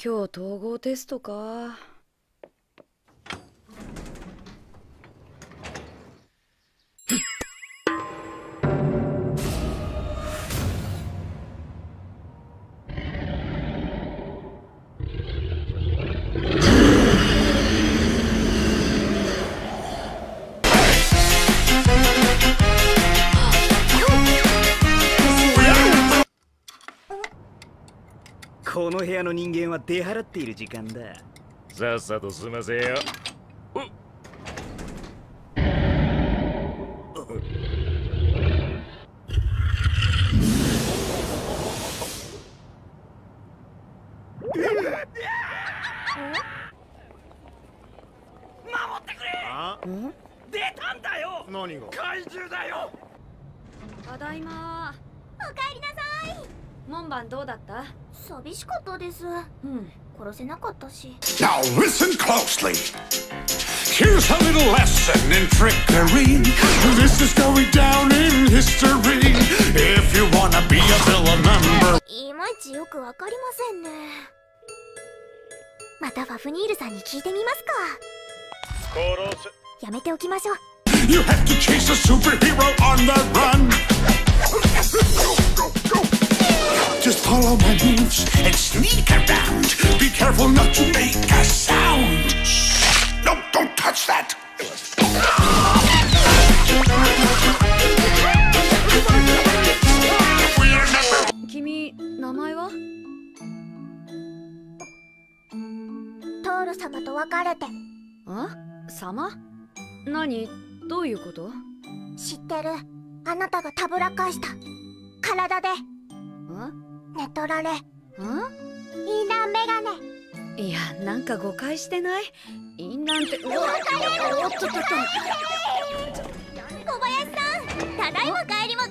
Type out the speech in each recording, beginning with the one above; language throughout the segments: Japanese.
今日統合テストか。この部屋の人間は出払っている時間だ。さっさと済ませよ。守ってくれ！あ？出たんだよ！何が？怪獣だよ！ただいま。おかえりなさい門番どうだった寂しかったですうん殺せなかったし Now listen closely. Here's a little lesson in trickery. This is going down in history. If you wanna be a villain member, いまいちよくわかりませんねまたファフニールさんに聞いてみますか殺すやめておきましょう you have to chase a superhero on the run. Just follow my moves and sneak around. Be careful not to make a sound. Shh. No, don't touch that. 君名前はトール様と別れてあ様何どういうこと知ってるあなたがたぶらかした体でん寝取られ。ん？インナーメガネ。いやなんか誤解してない？淫乱ってうわおっとっとっと。小林さんただいま帰りま。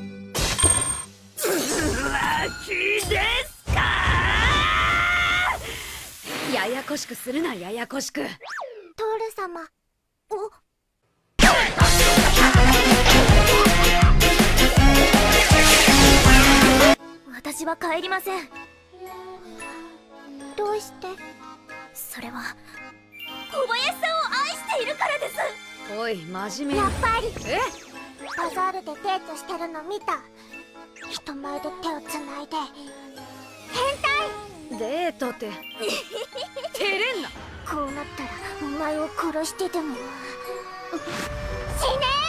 ややこしくするなややこしく。トール様。お私は帰りません。どうして？それは小林さんを愛しているからです。おい真面目。にやっぱり。え？バザールでデートしてるの見た。人前で手をつないで。変態！デートって照れんな。こうなったらお前を殺してでも。死ね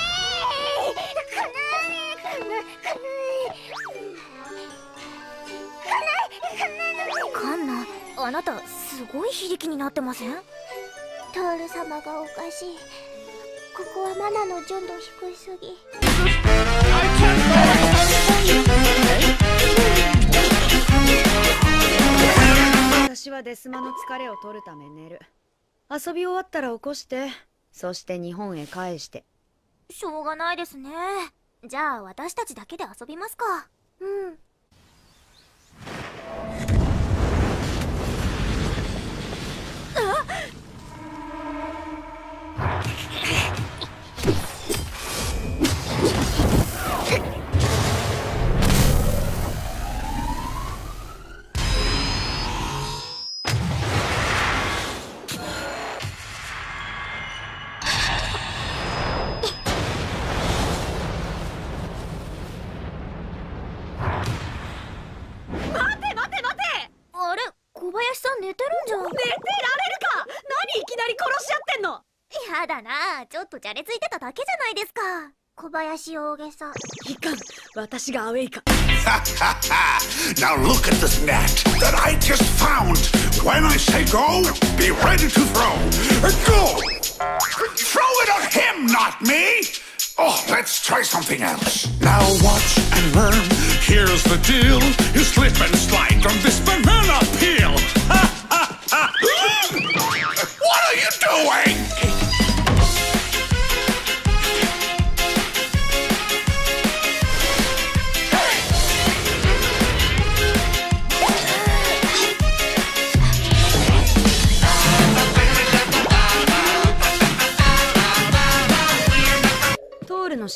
ごい非力になってません？トール様がおかしい。ここはマナの純度低いすぎ。私はデスマの疲れを取るため寝る。遊び終わったら起こして。そして日本へ返して。しょうがないですね。じゃあ私たちだけで遊びますか。うんちょっとじゃれついてただけじゃないですか小林大げさいかん私がアウェイか now look at this net that I just found. When I say go, be ready to throw. Uh, Go! Throw it at him, not me! Oh, let's try something else. Now watch and learn. Here's the deal. You slip and slide on this banana peel. what are you doing?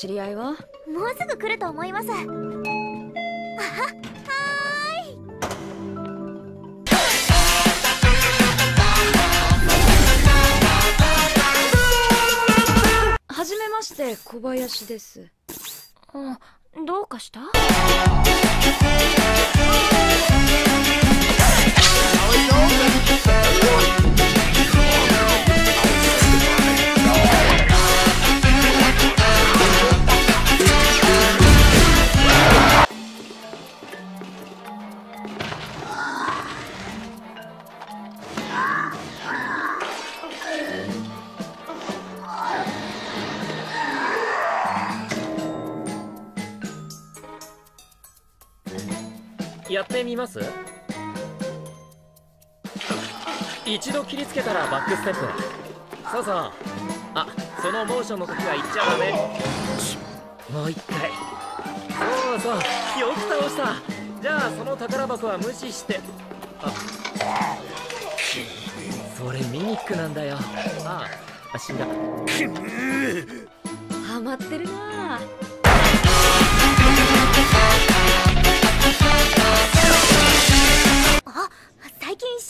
知り合いは？もうすぐ来ると思います。あははい。はじめまして小林です。あどうかした？やってみます？一度切りつけたらバックステップそうそうあそのモーションの時は言っちゃダメ。もう一回。そうそうよく倒した。じゃあその宝箱は無視して。あそれミミックなんだよ。ああ死んだ。ハマってるなあ。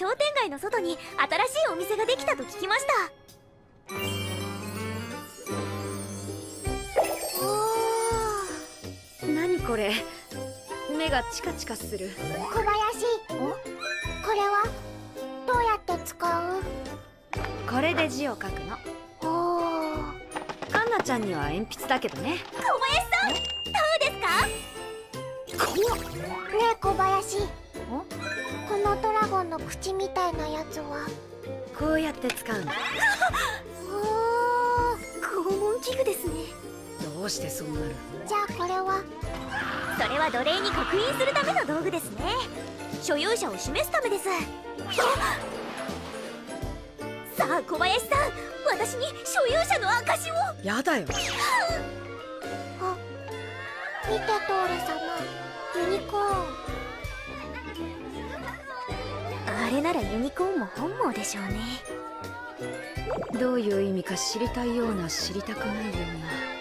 商店街の外に新しいお店ができたと聞きました。お何これ？目がチカチカする。ー小林。これは？どうやって使う？これで字を書くの。おおカンナちゃんには鉛筆だけどね。小林さん！どうですか？ねえ小林このドラゴンの口みたいなやつは？こうやって使うの。おお拷問器具ですね。どうしてそうなる？じゃあこれはそれは奴隷に刻印するための道具ですね。所有者を示すためです。さあ小林さん私に所有者の証を。やだよ。あ見てトール様れならユニコーンも本望でしょうね。どういう意味か知りたいような知りたくないような。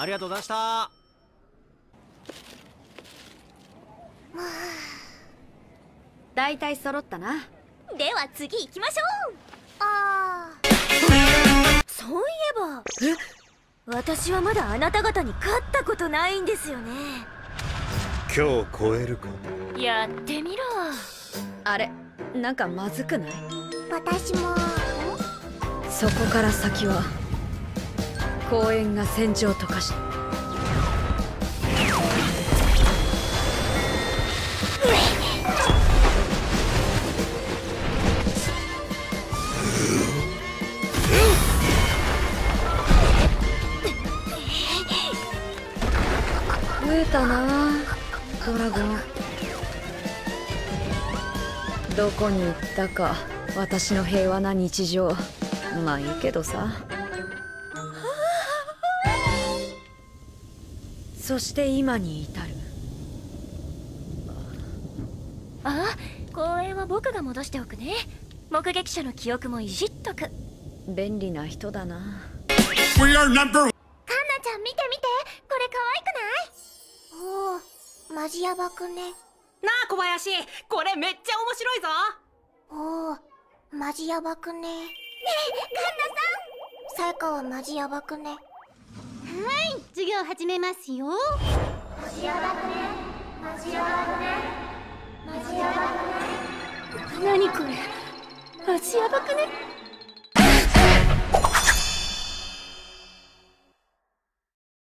ありがとうございました。大体揃ったな。では次行きましょうああそういえば。私はまだあなた方に勝ったことないんですよね。今日超えるかやってみろ。あれ？なんかまずくない？私も。そこから先は公園が戦場と化し増どこに行ったか私の平和な日常。まあいいけどさ。そして今に至る。あ公園は僕が戻しておくね。目撃者の記憶もいじっとく。カンナ便利な人だな。We are number ちゃん見て見て。これ可愛くない？おおマジヤバくねなあ小林。これめっちゃ面白いぞ。おおマジヤバくね。ねえカンナさん。さやかはマジヤバくね。はい授業始めますよ。マジヤバくね。マジヤバくね。マジヤバくね。何これ。マジヤバくね